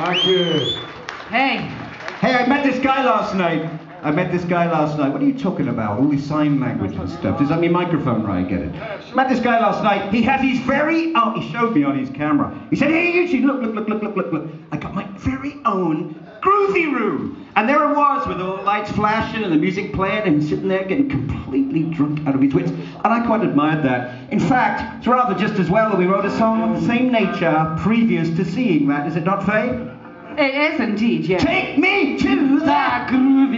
Thank you. Hey, Hey, I met this guy last night. I met this guy last night. What are you talking about? All this sign language and stuff. Is that your microphone right? I get it. Met this guy last night. He has his very own. He showed me on his camera. He said, "Hey, Eugene, look, look, look, look, look, look, look. I got my very own groovy room." And there it was, with all the lights flashing and the music playing, and sitting there getting completely drunk out of his wits. And I quite admired that. In fact, it's rather just as well that we wrote a song of the same nature previous to seeing that. Is it not, Fay? It is indeed, yeah. Take me to that groovy